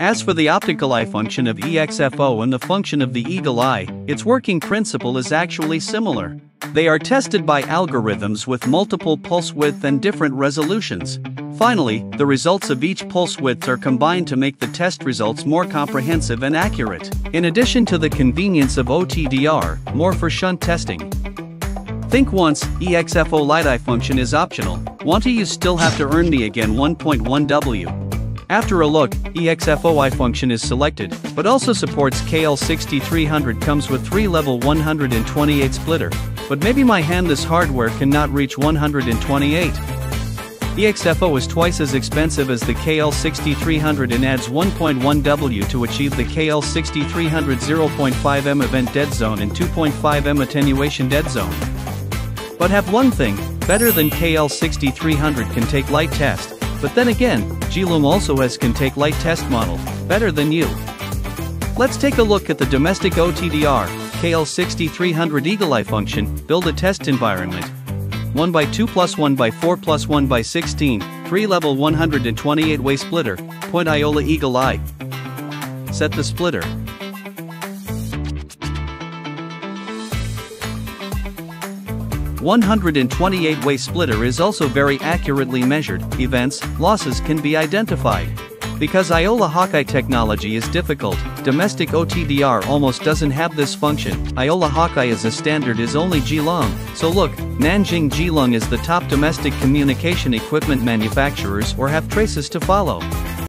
As for the optical eye function of EXFO and the function of the eagle eye, its working principle is actually similar. They are tested by algorithms with multiple pulse width and different resolutions. Finally, the results of each pulse width are combined to make the test results more comprehensive and accurate. In addition to the convenience of OTDR, more for shunt testing. Think once, EXFO light eye function is optional, want to you still have to earn the again 1.1 W. After a look, EXFOI function is selected, but also supports KL6300 comes with 3 level 128 splitter, but maybe my handless hardware cannot reach 128. EXFO is twice as expensive as the KL6300 and adds 1.1 W to achieve the KL6300 0.5 M event dead zone and 2.5 M attenuation dead zone. But have one thing, better than KL6300 can take light test, but then again, Jilong also has can take light test model, better than you. Let's take a look at the domestic OTDR, KL6300 Eagle Eye function, build a test environment. 1 by 2 plus 1 by 4 plus 1 by 16, 3 level 128 way splitter, point iOLA Eagle Eye. Set the splitter. 128-way splitter is also very accurately measured, events, losses can be identified. Because iOLA Hawkeye technology is difficult, domestic OTDR almost doesn't have this function, iOLA Hawkeye as a standard is only Jilong, so look, Nanjing Jilong is the top domestic communication equipment manufacturers or have traces to follow.